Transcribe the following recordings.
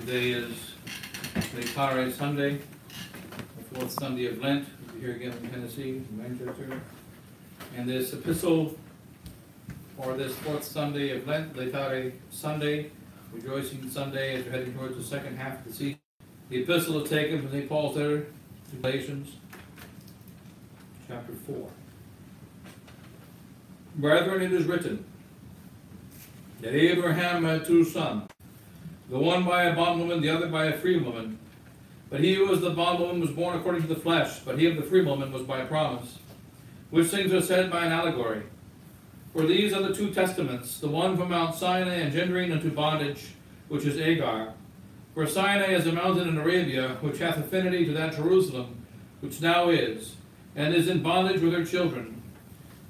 Today is Laetare Sunday, the fourth Sunday of Lent, We're here again in Tennessee, in Manchester. And this epistle, or this fourth Sunday of Lent, Laetare Sunday, rejoicing Sunday as we're heading towards the second half of the season. The epistle is taken from St. Paul's letter to Galatians, chapter 4. Brethren, it is written that Abraham had two sons, the one by a bondwoman, the other by a free woman. But he who was the bondwoman was born according to the flesh, but he of the free woman was by promise. Which things are said by an allegory. For these are the two testaments, the one from Mount Sinai engendering unto bondage, which is Agar. For Sinai is a mountain in Arabia, which hath affinity to that Jerusalem, which now is, and is in bondage with her children.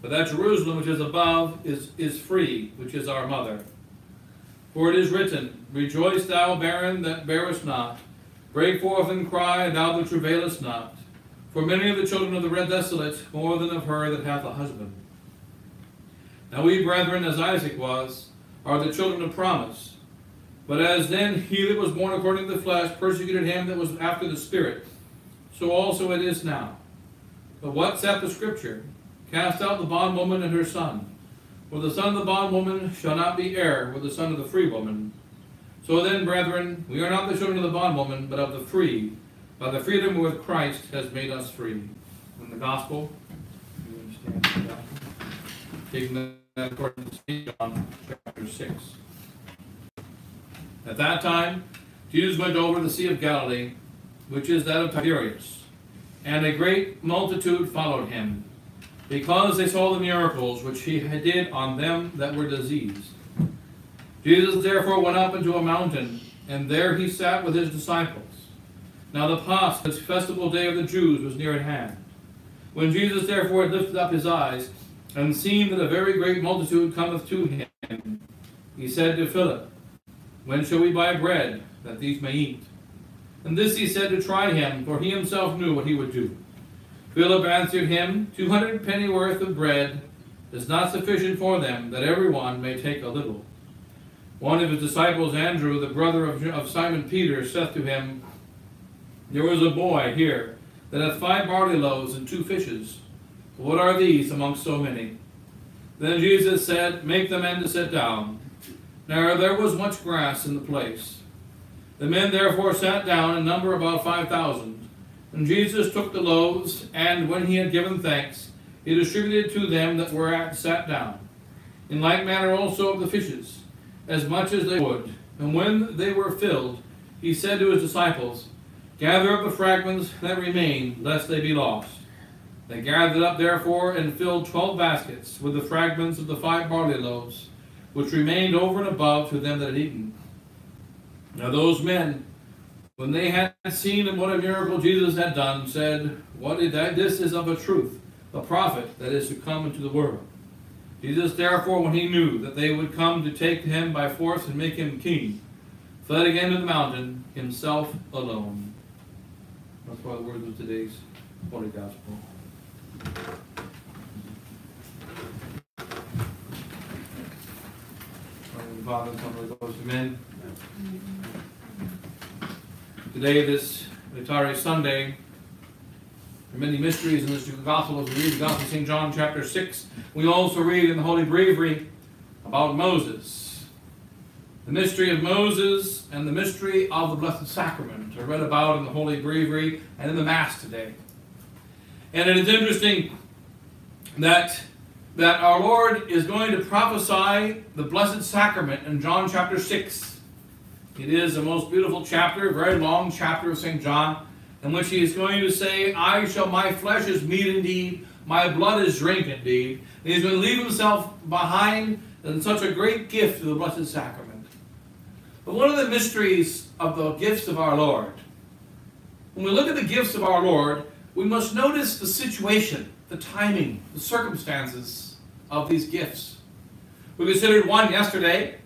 But that Jerusalem which is above is, is free, which is our mother. For it is written, Rejoice, thou barren that bearest not. Break forth and cry, thou that travailest not. For many of the children of the red desolate, more than of her that hath a husband. Now we, brethren, as Isaac was, are the children of promise. But as then he that was born according to the flesh persecuted him that was after the Spirit, so also it is now. But what saith the Scripture? Cast out the bondwoman and her son. For the son of the bondwoman shall not be heir with the son of the free woman. So then, brethren, we are not the children of the bondwoman, but of the free. By the freedom with Christ has made us free. In the gospel? Taking that according to St. John chapter 6. At that time, Jesus went over the Sea of Galilee, which is that of Tiberias, and a great multitude followed him because they saw the miracles which he had did on them that were diseased. Jesus therefore went up into a mountain, and there he sat with his disciples. Now the Pasch, the festival day of the Jews, was near at hand. When Jesus therefore had lifted up his eyes, and seen that a very great multitude cometh to him, he said to Philip, When shall we buy bread, that these may eat? And this he said to try him, for he himself knew what he would do. Philip answered him, Two hundred pennyworth of bread is not sufficient for them, that every one may take a little. One of his disciples, Andrew, the brother of, Simon Peter, saith to him, There was a boy here that hath five barley loaves and two fishes. What are these among so many? Then Jesus said, Make the men to sit down. Now there was much grass in the place. The men therefore sat down, in number about five thousand. And Jesus took the loaves, and when he had given thanks, he distributed to them that were at sat down. In like manner also of the fishes, as much as they would. And when they were filled, he said to his disciples, Gather up the fragments that remain, lest they be lost. They gathered up therefore and filled twelve baskets with the fragments of the five barley loaves, which remained over and above to them that had eaten. Now those men, when they had seen what a miracle Jesus had done, said, What is that? This is of a truth, the prophet that is to come into the world. Jesus, therefore, when he knew that they would come to take him by force and make him king, fled again to the mountain, himself alone. That's why the words of today's Holy Gospel. Father, Son, Holy Ghost, Amen. Today, this Laetare Sunday, there are many mysteries in this Gospel. As we read the Gospel of St. John, chapter 6, we also read in the Holy Breviary about Moses. The mystery of Moses and the mystery of the Blessed Sacrament are read about in the Holy Breviary and in the Mass today. And it is interesting that, that our Lord is going to prophesy the Blessed Sacrament in John chapter 6. It is a most beautiful chapter, a very long chapter of St. John, in which he is going to say, I shall, my flesh is meat indeed, my blood is drink indeed. And he's going to leave himself behind in such a great gift of the Blessed Sacrament. But one of the mysteries of the gifts of our Lord, when we look at the gifts of our Lord, we must notice the situation, the timing, the circumstances of these gifts. We considered one yesterday,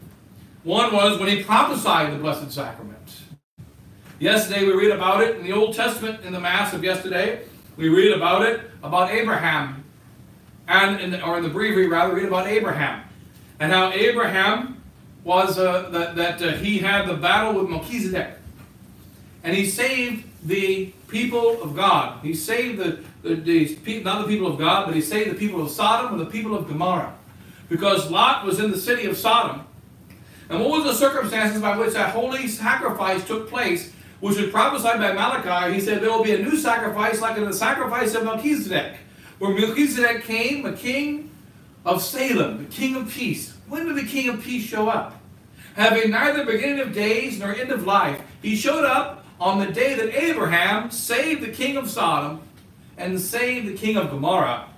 one was when he prophesied the Blessed Sacrament. Yesterday we read about it in the Old Testament in the Mass of yesterday. We read about it about Abraham, and in the, or in the breviary rather, read about Abraham, and how Abraham was uh, that, that uh, he had the battle with Melchizedek. And he saved the people of God. He saved the, the, the, not the people of God, but he saved the people of Sodom and the people of Gomorrah. Because Lot was in the city of Sodom. And what were the circumstances by which that holy sacrifice took place, which was prophesied by Malachi? He said there will be a new sacrifice like in the sacrifice of Melchizedek, where Melchizedek came, a king of Salem, the king of peace. When did the king of peace show up? Having neither beginning of days nor end of life, he showed up on the day that Abraham saved the king of Sodom and saved the king of Gomorrah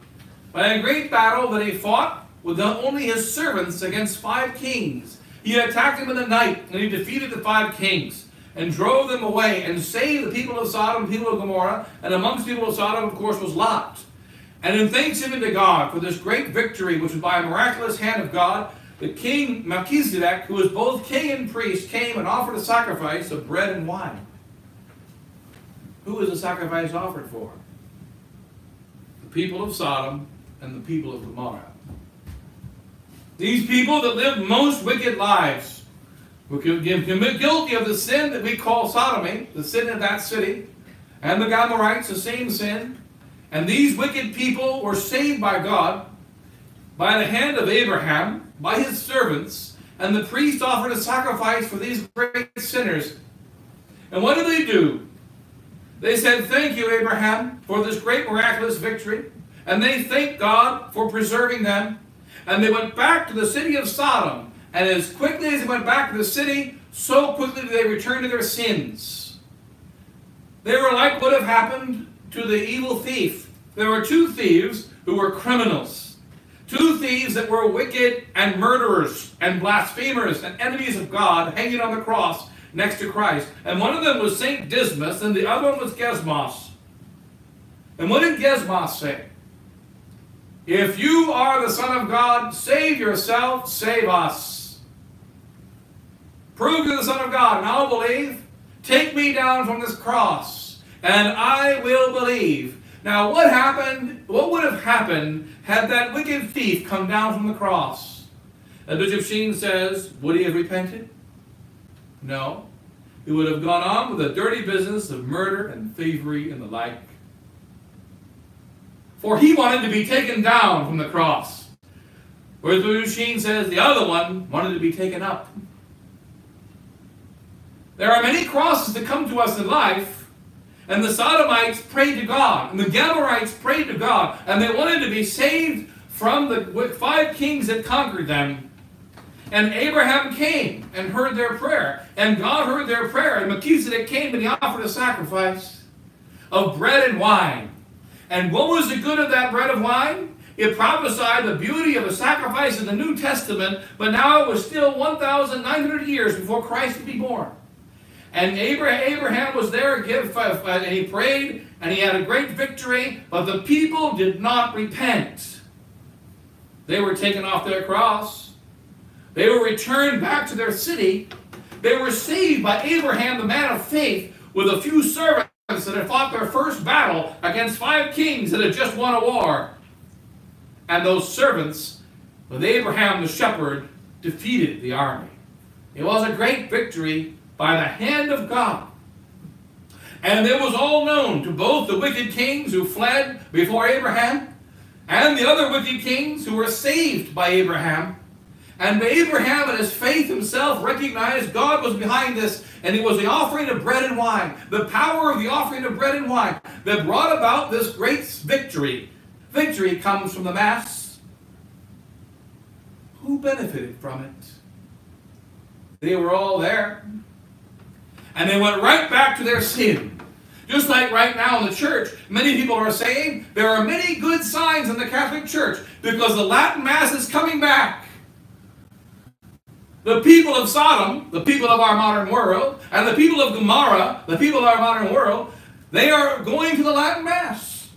by a great battle that he fought with only his servants against five kings. He attacked them in the night and he defeated the five kings and drove them away and saved the people of Sodom, people of Gomorrah, and amongst the people of Sodom, of course, was Lot. And in thanksgiving to God for this great victory, which was by a miraculous hand of God, the king Melchizedek, who was both king and priest, came and offered a sacrifice of bread and wine. Who was the sacrifice offered for? The people of Sodom and the people of Gomorrah. These people that lived most wicked lives were guilty of the sin that we call sodomy, the sin of that city, and the Gomorrites, the same sin. And these wicked people were saved by God by the hand of Abraham, by his servants, and the priest offered a sacrifice for these great sinners. And what did they do? They said, Thank you, Abraham, for this great miraculous victory. And they thanked God for preserving them. And they went back to the city of Sodom. And as quickly as they went back to the city, so quickly did they return to their sins. They were like what have happened to the evil thief. There were two thieves who were criminals. Two thieves that were wicked and murderers and blasphemers and enemies of God hanging on the cross next to Christ. And one of them was St. Dismas and the other one was Gesmas. And what did Gesmas say? If you are the Son of God, save yourself, save us. Prove you're the Son of God, and I'll believe. Take me down from this cross, and I will believe. Now, what happened? What would have happened had that wicked thief come down from the cross? As Bishop Sheen says, would he have repented? No. He would have gone on with the dirty business of murder and thievery and the like. For he wanted to be taken down from the cross. Whereas Sheen says the other one wanted to be taken up. There are many crosses that come to us in life, and the Sodomites prayed to God, and the Gomorrites prayed to God, and they wanted to be saved from the five kings that conquered them. And Abraham came and heard their prayer, and God heard their prayer, and Melchizedek came and he offered a sacrifice of bread and wine. And what was the good of that bread of wine? It prophesied the beauty of a sacrifice in the New Testament, but now it was still 1,900 years before Christ would be born. And Abraham was there, uh, uh, and he prayed, and he had a great victory, but the people did not repent. They were taken off their cross. They were returned back to their city. They were saved by Abraham, the man of faith, with a few servants that had fought their first battle against five kings that had just won a war. And those servants, with Abraham the shepherd, defeated the army. It was a great victory by the hand of God. And it was all known to both the wicked kings who fled before Abraham and the other wicked kings who were saved by Abraham. And Abraham, and his faith himself, recognized God was behind this, and it was the offering of bread and wine, the power of the offering of bread and wine, that brought about this great victory. Victory comes from the Mass. Who benefited from it? They were all there. And they went right back to their sin. Just like right now in the church, many people are saying there are many good signs in the Catholic Church because the Latin Mass is coming back. The people of Sodom, the people of our modern world, and the people of Gomorrah, the people of our modern world, they are going to the Latin Mass.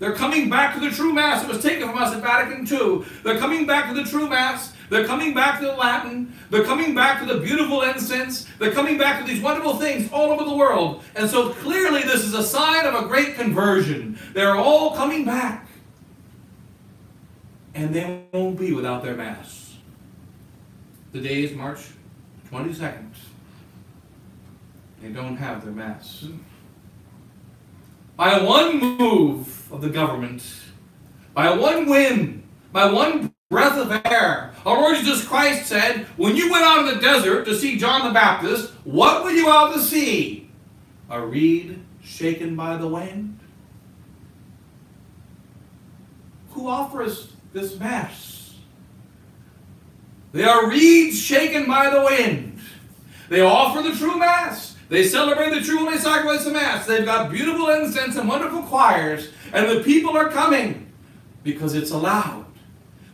They're coming back to the true Mass that was taken from us at Vatican II. They're coming back to the true Mass. They're coming back to the Latin. They're coming back to the beautiful incense. They're coming back to these wonderful things all over the world. And so clearly, this is a sign of a great conversion. They're all coming back. And they won't be without their Mass. The day is March 20 seconds. They don't have their mass. By one move of the government, by one whim, by one breath of air, our Lord Jesus Christ said, when you went out in the desert to see John the Baptist, what were you out to see? A reed shaken by the wind? Who offers this mass? They are reeds shaken by the wind. They offer the true mass. They celebrate the true they sacrifice the mass. They've got beautiful incense and wonderful choirs, and the people are coming because it's allowed.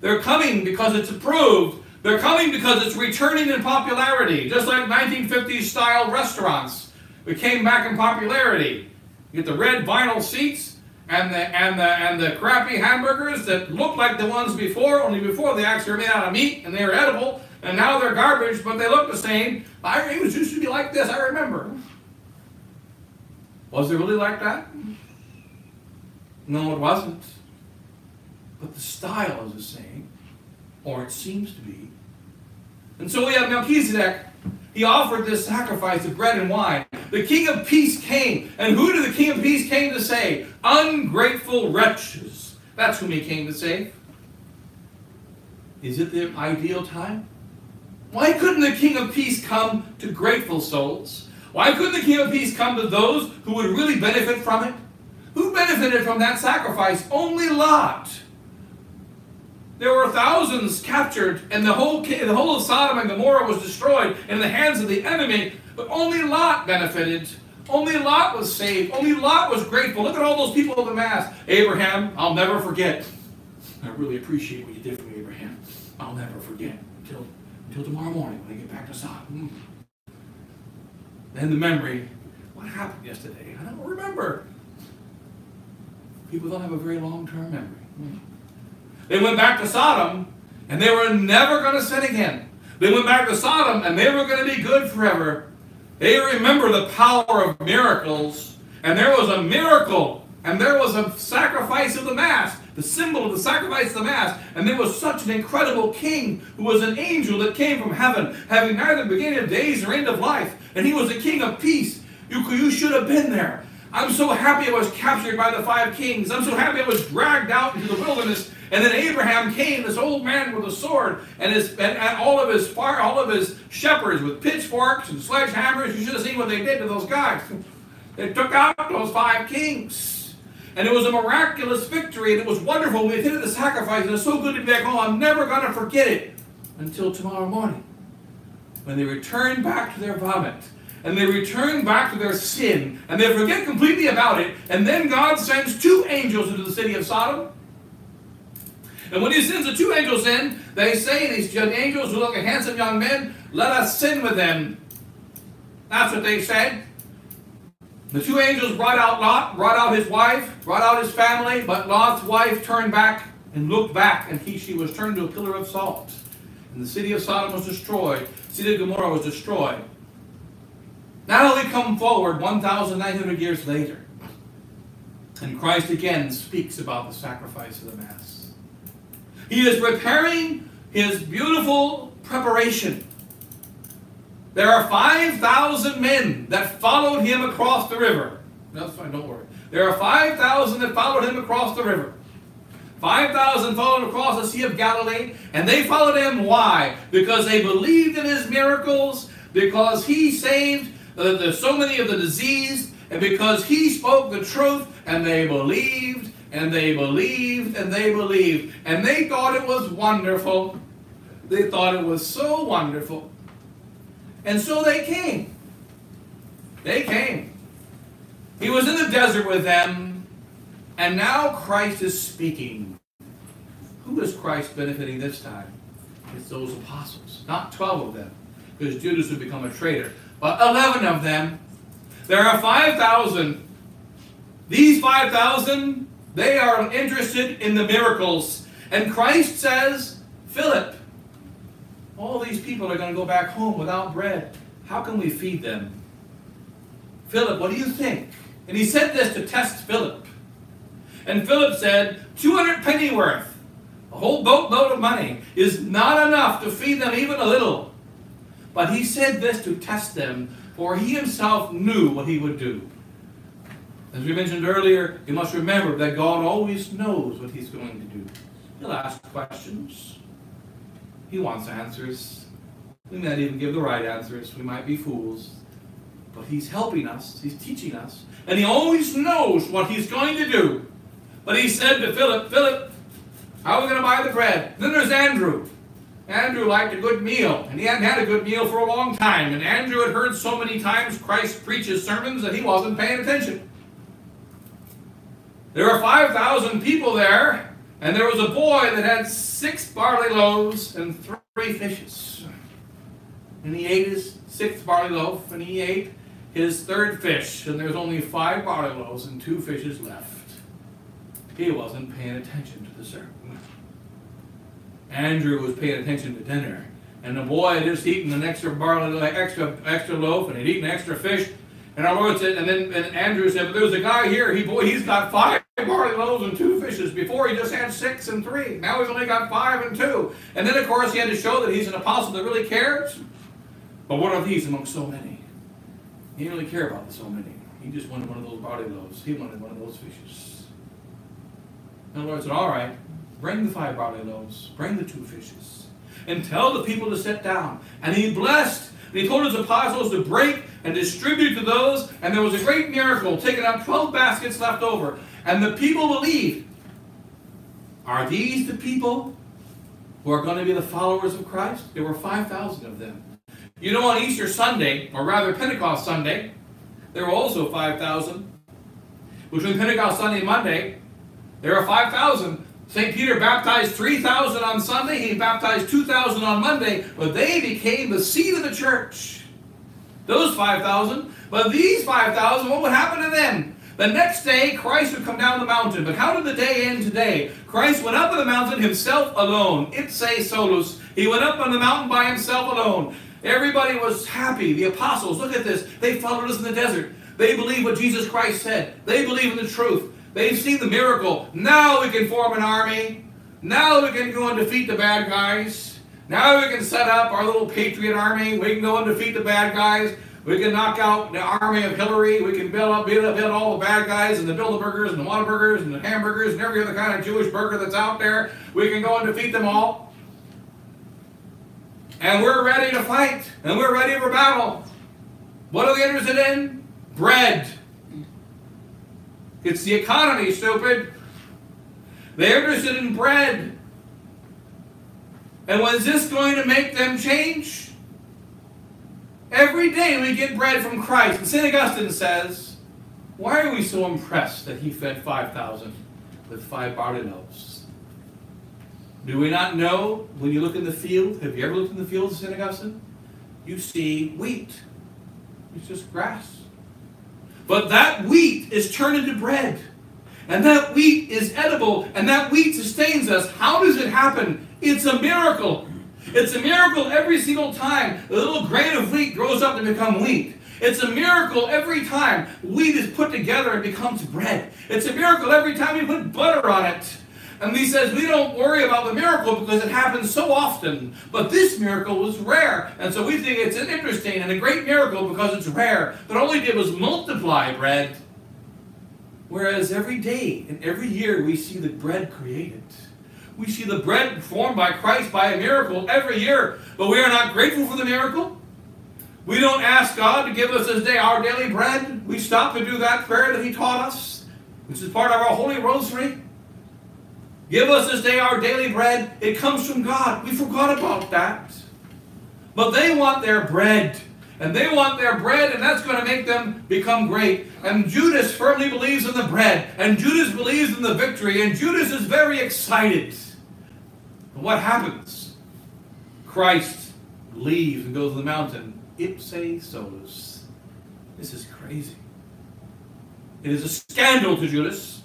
They're coming because it's approved. They're coming because it's returning in popularity, just like 1950s style restaurants. It came back in popularity. You get the red vinyl seats and the and the and the crappy hamburgers that look like the ones before, only before they actually were made out of meat and they were edible, and now they're garbage, but they look the same. I it was used to be like this, I remember. Was it really like that? No, it wasn't. But the style is the same, or it seems to be. And so we have Melchizedek. He offered this sacrifice of bread and wine. The King of Peace came. And who did the King of Peace came to save? Ungrateful wretches. That's whom he came to save. Is it the ideal time? Why couldn't the King of Peace come to grateful souls? Why couldn't the King of Peace come to those who would really benefit from it? Who benefited from that sacrifice? Only Lot. There were thousands captured, and the whole, the whole of Sodom and Gomorrah was destroyed in the hands of the enemy, but only Lot benefited. Only Lot was saved. Only Lot was grateful. Look at all those people of the mass. Abraham, I'll never forget. I really appreciate what you did for me, Abraham. I'll never forget until, until tomorrow morning when I get back to Sodom. Hmm. Then the memory. What happened yesterday? I don't remember. People don't have a very long-term memory. Hmm. They went back to Sodom and they were never going to sin again. They went back to Sodom and they were going to be good forever. They remember the power of miracles. And there was a miracle. And there was a sacrifice of the Mass, the symbol of the sacrifice of the Mass. And there was such an incredible king who was an angel that came from heaven, having neither beginning of days nor end of life. And he was a king of peace. You, you should have been there. I'm so happy I was captured by the five kings. I'm so happy I was dragged out into the wilderness and then Abraham came, this old man with a sword, and his and, and all of his fire, all of his shepherds with pitchforks and sledgehammers. You should have seen what they did to those guys. They took out those five kings. And it was a miraculous victory, and it was wonderful. We attended the sacrifice, and it's so good to be back home. I'm never going to forget it until tomorrow morning when they return back to their vomit and they return back to their sin and they forget completely about it. And then God sends two angels into the city of Sodom and when he sends the two angels in, they say, these young angels who look like handsome young men, let us sin with them. That's what they said. The two angels brought out Lot, brought out his wife, brought out his family, but Lot's wife turned back and looked back, and he, she was turned to a pillar of salt. And the city of Sodom was destroyed. City of Gomorrah was destroyed. Now we come forward 1,900 years later, and Christ again speaks about the sacrifice of the Mass. He is preparing his beautiful preparation. There are 5,000 men that followed him across the river. That's fine, don't worry. There are 5,000 that followed him across the river. 5,000 followed across the Sea of Galilee, and they followed him. Why? Because they believed in his miracles, because he saved uh, so many of the diseased, and because he spoke the truth, and they believed and they believed and they believed. And they thought it was wonderful. They thought it was so wonderful. And so they came. They came. He was in the desert with them, and now Christ is speaking. Who is Christ benefiting this time? It's those apostles, not 12 of them, because Judas would become a traitor, but 11 of them. There are 5,000. These 5,000 they are interested in the miracles. And Christ says, Philip, all these people are going to go back home without bread. How can we feed them? Philip, what do you think? And he said this to test Philip. And Philip said, 200 pennyworth, a whole boatload of money, is not enough to feed them even a little. But he said this to test them, for he himself knew what he would do. As we mentioned earlier, you must remember that God always knows what he's going to do. He'll ask questions. He wants answers. We might even give the right answers. We might be fools. But he's helping us. He's teaching us. And he always knows what he's going to do. But he said to Philip, Philip, how are we going to buy the bread? Then there's Andrew. Andrew liked a good meal, and he hadn't had a good meal for a long time. And Andrew had heard so many times Christ preach his sermons that he wasn't paying attention. There were 5,000 people there, and there was a boy that had six barley loaves and three fishes. And he ate his sixth barley loaf, and he ate his third fish, and there was only five barley loaves and two fishes left. He wasn't paying attention to the sermon. Andrew was paying attention to dinner, and the boy had just eaten an extra barley, extra extra loaf, and he'd eaten extra fish. And our Lord said, and then and Andrew said, but there's a guy here. He boy, he's got five barley loaves and two fishes. Before he just had six and three. Now he's only got five and two. And then of course he had to show that he's an apostle that really cares. But what are these among so many? He didn't really care about so many. He just wanted one of those barley loaves. He wanted one of those fishes. And the Lord said, All right, bring the five barley loaves, bring the two fishes, and tell the people to sit down. And he blessed, and he told his apostles to break and distribute to those, and there was a great miracle, taking out 12 baskets left over. And the people believed. Are these the people who are going to be the followers of Christ? There were 5,000 of them. You know, on Easter Sunday, or rather Pentecost Sunday, there were also 5,000. Between Pentecost Sunday and Monday, there are 5,000. St. Peter baptized 3,000 on Sunday, he baptized 2,000 on Monday, but they became the seed of the church. Those 5,000. But these 5,000, what would happen to them? The next day, Christ would come down the mountain. But how did the day end today? Christ went up on the mountain himself alone. Ipse solus. He went up on the mountain by himself alone. Everybody was happy. The apostles, look at this. They followed us in the desert. They believe what Jesus Christ said. They believe in the truth. They've seen the miracle. Now we can form an army. Now we can go and defeat the bad guys. Now we can set up our little patriot army. We can go and defeat the bad guys. We can knock out the army of Hillary. We can build up, build up, build all the bad guys and the Bilderbergers and the Whataburgers and the hamburgers and every other kind of Jewish burger that's out there. We can go and defeat them all. And we're ready to fight. And we're ready for battle. What are they interested in? Bread. It's the economy, stupid. They're interested in bread. And was this going to make them change? Every day we get bread from Christ. And St. Augustine says, Why are we so impressed that he fed 5,000 with five barley loaves? Do we not know when you look in the field? Have you ever looked in the field of St. Augustine? You see wheat. It's just grass. But that wheat is turned into bread. And that wheat is edible, and that wheat sustains us. How does it happen? It's a miracle. It's a miracle every single time a little grain of wheat grows up to become wheat. It's a miracle every time wheat is put together and becomes bread. It's a miracle every time you put butter on it. And he says we don't worry about the miracle because it happens so often. But this miracle was rare. And so we think it's an interesting and a great miracle because it's rare. But all he did was multiply bread. Whereas every day and every year we see the bread created. We see the bread formed by Christ by a miracle every year. But we are not grateful for the miracle. We don't ask God to give us this day our daily bread. We stop to do that prayer that He taught us, which is part of our Holy Rosary. Give us this day our daily bread. It comes from God. We forgot about that. But they want their bread. And they want their bread, and that's going to make them become great. And Judas firmly believes in the bread. And Judas believes in the victory. And Judas is very excited. But what happens? Christ leaves and goes to the mountain. Ipse solus. This is crazy. It is a scandal to Judas.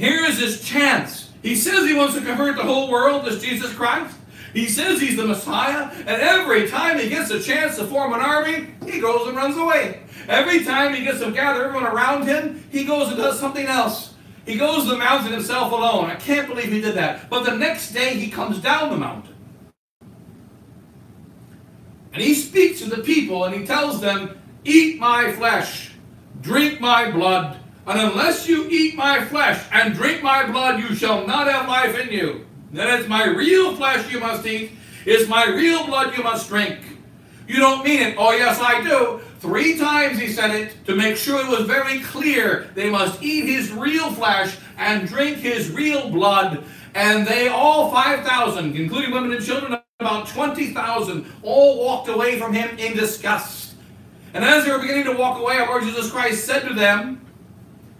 Here is his chance. He says he wants to convert the whole world as Jesus Christ. He says he's the Messiah, and every time he gets a chance to form an army, he goes and runs away. Every time he gets to gather everyone around him, he goes and does something else. He goes to the mountain himself alone. I can't believe he did that. But the next day he comes down the mountain. And he speaks to the people and he tells them, Eat my flesh, drink my blood, and unless you eat my flesh and drink my blood, you shall not have life in you. That is my real flesh you must eat, is my real blood you must drink. You don't mean it. Oh, yes, I do. Three times he said it to make sure it was very clear. They must eat his real flesh and drink his real blood. And they all, 5,000, including women and children, about 20,000, all walked away from him in disgust. And as they were beginning to walk away, our Lord Jesus Christ said to them,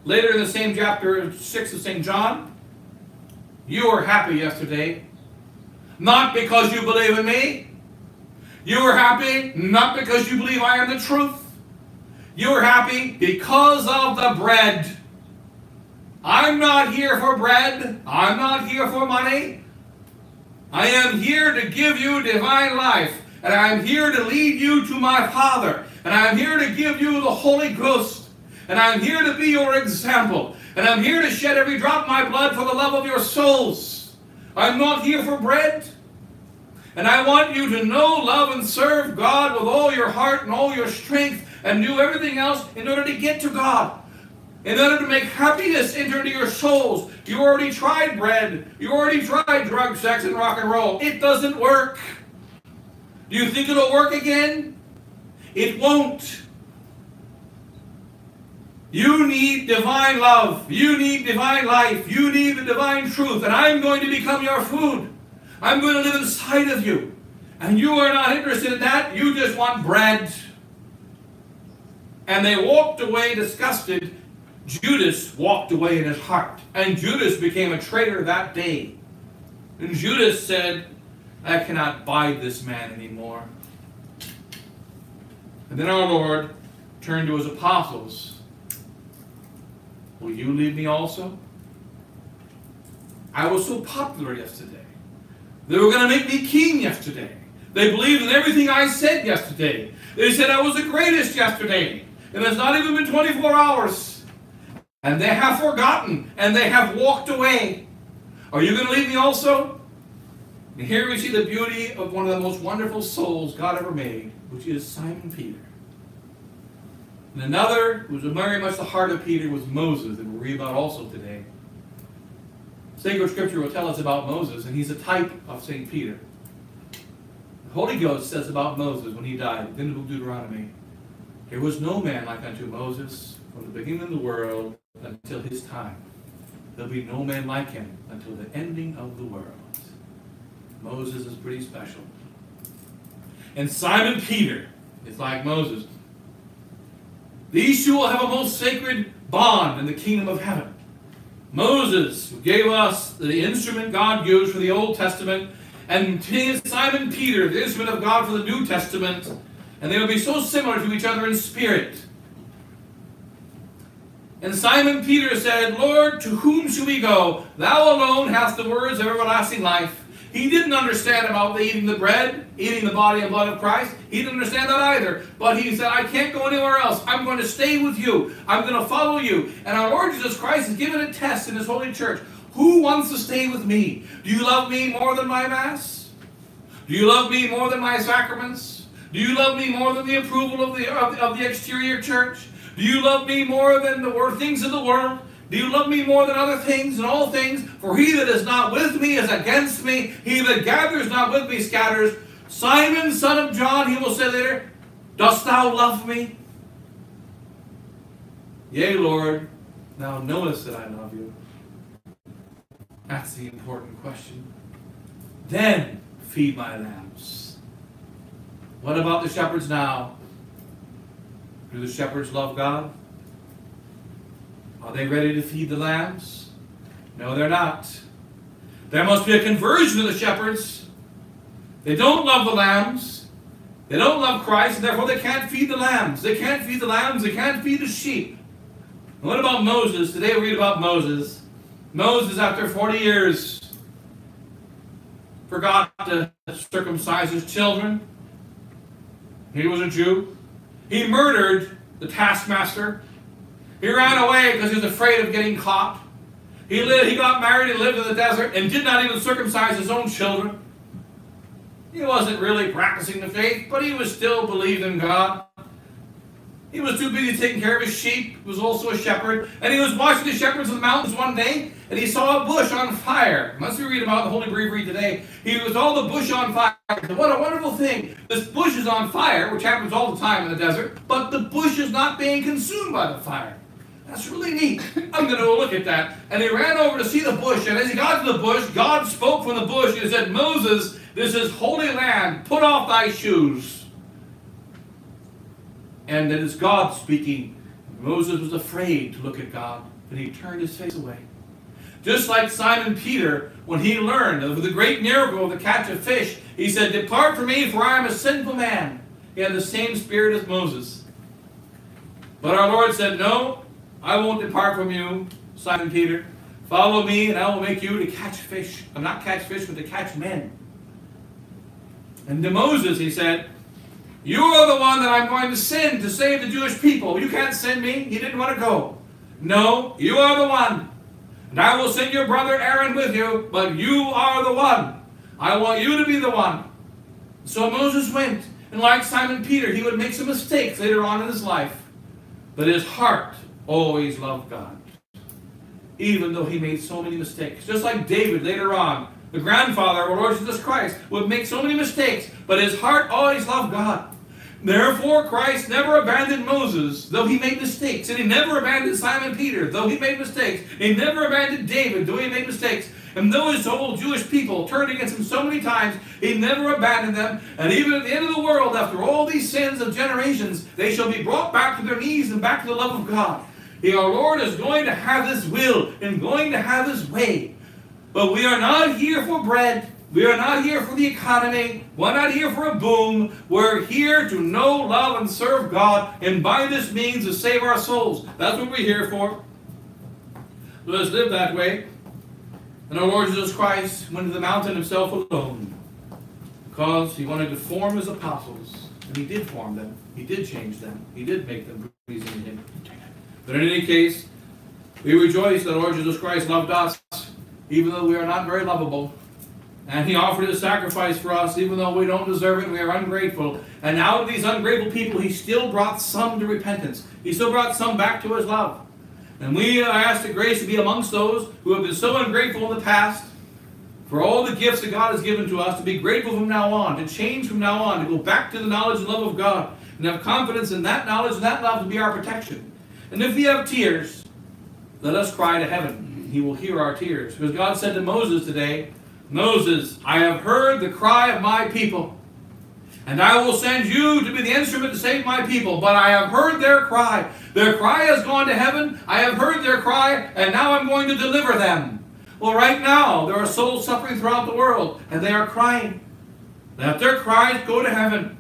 later in the same chapter 6 of St. John, You were happy yesterday, not because you believe in me. You were happy not because you believe I am the truth. You were happy because of the bread. I'm not here for bread. I'm not here for money. I am here to give you divine life. And I'm here to lead you to my Father. And I'm here to give you the Holy Ghost. And I'm here to be your example. And I'm here to shed every drop of my blood for the love of your souls. I'm not here for bread. And I want you to know, love, and serve God with all your heart and all your strength and do everything else in order to get to God. In order to make happiness enter into your souls. You already tried bread. You already tried drug, sex, and rock and roll. It doesn't work. Do you think it'll work again? It won't. You need divine love. You need divine life. You need the divine truth. And I'm going to become your food. I'm going to live inside of you. And you are not interested in that. You just want bread. And they walked away disgusted. Judas walked away in his heart. And Judas became a traitor that day. And Judas said, I cannot bide this man anymore. And then our Lord turned to his apostles. Will you leave me also? I was so popular yesterday. They were going to make me king yesterday. They believed in everything I said yesterday. They said I was the greatest yesterday. And it's not even been 24 hours. And they have forgotten and they have walked away. Are you going to leave me also? And here we see the beauty of one of the most wonderful souls God ever made, which is Simon Peter. And another who was very much the heart of Peter was Moses, that we'll read about also today. Sacred Scripture will tell us about Moses, and he's a type of St. Peter. The Holy Ghost says about Moses when he died, in the book of Deuteronomy, there was no man like unto Moses from the beginning of the world until his time. There'll be no man like him until the ending of the world. Moses is pretty special. And Simon Peter is like Moses. These two will have a most sacred bond in the kingdom of heaven. Moses who gave us the instrument God used for the Old Testament, and Simon Peter, the instrument of God for the New Testament, and they will be so similar to each other in spirit. And Simon Peter said, Lord, to whom shall we go? Thou alone hast the words of everlasting life. He didn't understand about the eating the bread, eating the body and blood of Christ. He didn't understand that either. But he said, I can't go anywhere else. I'm going to stay with you. I'm going to follow you. And our Lord Jesus Christ has given a test in his holy church. Who wants to stay with me? Do you love me more than my Mass? Do you love me more than my sacraments? Do you love me more than the approval of the, of, of the exterior church? Do you love me more than the things of the world? Do you love me more than other things and all things? For he that is not with me is against me. He that gathers not with me scatters. Simon, son of John, he will say later, Dost thou love me? Yea, Lord, thou knowest that I love you. That's the important question. Then feed my lambs. What about the shepherds now? Do the shepherds love God? Are they ready to feed the lambs? No, they're not. There must be a conversion of the shepherds. They don't love the lambs. They don't love Christ, and therefore they can't feed the lambs. They can't feed the lambs. They can't feed the sheep. And what about Moses? Today we read about Moses. Moses, after 40 years, forgot to circumcise his children. He was a Jew. He murdered the taskmaster. He ran away because he was afraid of getting caught. He, lived, he got married and lived in the desert and did not even circumcise his own children. He wasn't really practicing the faith, but he was still believed in God. He was too busy taking care of his sheep. He was also a shepherd. And he was watching the shepherds in the mountains one day, and he saw a bush on fire. Once we read about the Holy Breviary today, he was all the bush on fire. What a wonderful thing. This bush is on fire, which happens all the time in the desert, but the bush is not being consumed by the fire. That's really neat. I'm going to look at that. And he ran over to see the bush, and as he got to the bush, God spoke from the bush and said, Moses, this is holy land. Put off thy shoes and it is God speaking. Moses was afraid to look at God, and he turned his face away. Just like Simon Peter, when he learned of the great miracle of the catch of fish, he said, Depart from me, for I am a sinful man. He had the same spirit as Moses. But our Lord said, No, I won't depart from you, Simon Peter. Follow me, and I will make you to catch fish. I'm not catch fish, but to catch men. And to Moses, he said, you are the one that I'm going to send to save the Jewish people. You can't send me. He didn't want to go. No, you are the one. And I will send your brother Aaron with you, but you are the one. I want you to be the one. So Moses went. And like Simon Peter, he would make some mistakes later on in his life. But his heart always loved God. Even though he made so many mistakes. Just like David later on, the grandfather of our Lord Jesus Christ, would make so many mistakes, but his heart always loved God. Therefore, Christ never abandoned Moses, though he made mistakes. And he never abandoned Simon Peter, though he made mistakes. He never abandoned David, though he made mistakes. And though his whole Jewish people turned against him so many times, he never abandoned them. And even at the end of the world, after all these sins of generations, they shall be brought back to their knees and back to the love of God. Our Lord is going to have his will and going to have his way. But we are not here for bread. We are not here for the economy. We're not here for a boom. We're here to know, love, and serve God, and by this means to save our souls. That's what we're here for. Let us live that way. And our Lord Jesus Christ went to the mountain himself alone because he wanted to form his apostles. And he did form them. He did change them. He did make them pleasing to him. But in any case, we rejoice that Lord Jesus Christ loved us, even though we are not very lovable. And he offered a sacrifice for us, even though we don't deserve it, we are ungrateful. And out of these ungrateful people, he still brought some to repentance. He still brought some back to his love. And we are asked the grace to be amongst those who have been so ungrateful in the past for all the gifts that God has given to us, to be grateful from now on, to change from now on, to go back to the knowledge and love of God, and have confidence in that knowledge and that love to be our protection. And if we have tears, let us cry to heaven. He will hear our tears. Because God said to Moses today, Moses, I have heard the cry of my people, and I will send you to be the instrument to save my people. But I have heard their cry. Their cry has gone to heaven. I have heard their cry, and now I'm going to deliver them. Well, right now, there are souls suffering throughout the world, and they are crying. Let their cries go to heaven.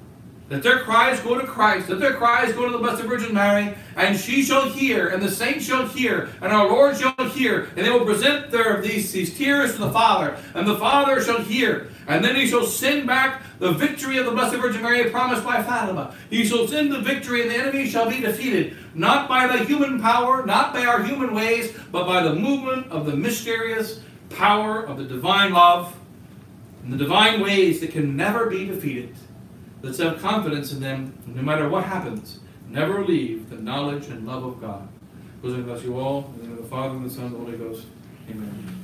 Let their cries go to Christ. Let their cries go to the Blessed Virgin Mary, and she shall hear, and the saints shall hear, and our Lord shall hear, and they will present their these, these tears to the Father, and the Father shall hear, and then he shall send back the victory of the Blessed Virgin Mary promised by Fatima. He shall send the victory, and the enemy shall be defeated, not by the human power, not by our human ways, but by the movement of the mysterious power of the divine love, and the divine ways that can never be defeated. Let's have confidence in them no matter what happens. Never leave the knowledge and love of God. God bless you all. In the name of the Father, and the Son, and the Holy Ghost. Amen.